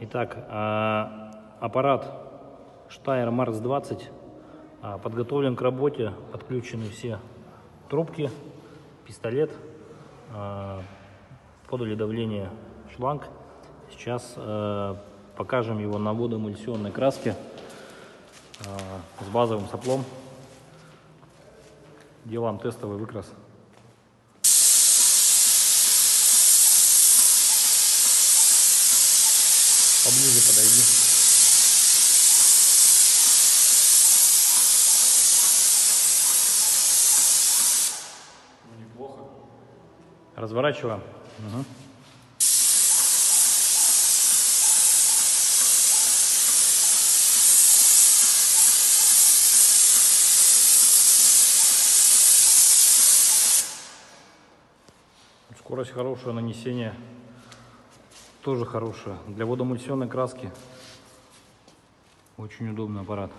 Итак, а, аппарат Steyr Mars 20 а, подготовлен к работе, подключены все трубки, пистолет, а, подали давление шланг. Сейчас покажем его на водоэмульсионной краске с базовым соплом. Делаем тестовый выкрас. Поближе подойди. Неплохо. Разворачиваем. Мгм. Скорость хорошая, нанесение тоже хорошее. Для водоэмульсионной краски очень удобный аппарат.